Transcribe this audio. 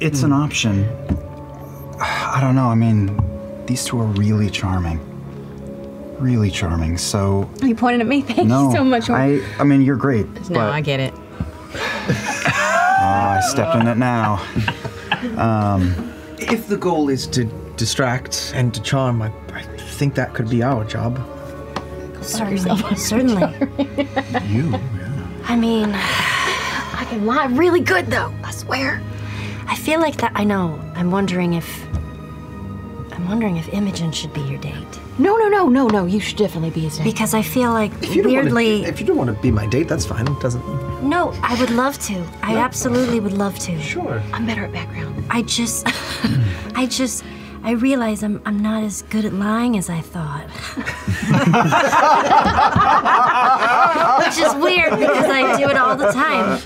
it's an option. I don't know. I mean, these two are really charming. Really charming. So Are you pointed at me? Thank no, you so much. I I mean, you're great. No, but I get it. Oh, I stepped in it now. Um, If the goal is to distract and to charm, I, I think that could be our job. Certainly. Certainly. you. I mean, I can lie really good though, I swear. I feel like that I know. I'm wondering if I'm wondering if Imogen should be your date. No, no, no, no, no. You should definitely be his date. Because I feel like If you don't wanna- weirdly if you don't want to be my date, that's fine. It doesn't. No, I would love to. I absolutely would love to. Sure. I'm better at background. I just I just I realize I'm I'm not as good at lying as I thought. Which is weird because I do it all the time.